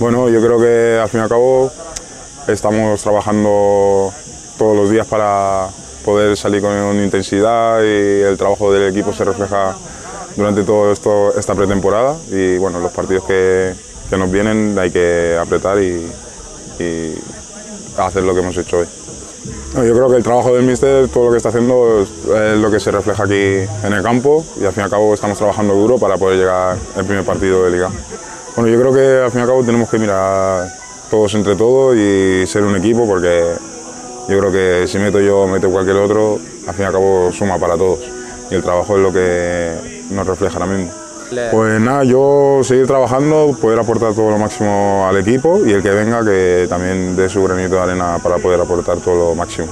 Bueno, yo creo que al fin y al cabo estamos trabajando todos los días para poder salir con intensidad y el trabajo del equipo se refleja durante toda esta pretemporada y bueno, los partidos que, nos vienen hay que apretar y, hacer lo que hemos hecho hoy. Yo creo que el trabajo del míster, todo lo que está haciendo es lo que se refleja aquí en el campo y al fin y al cabo estamos trabajando duro para poder llegar al primer partido de liga. Bueno, yo creo que al fin y al cabo tenemos que mirar todos entre todos y ser un equipo porque yo creo que si meto yo, meto cualquier otro, al fin y al cabo suma para todos y el trabajo es lo que nos refleja ahora mismo. Pues nada, yo seguir trabajando, poder aportar todo lo máximo al equipo y el que venga que también dé su granito de arena para poder aportar todo lo máximo.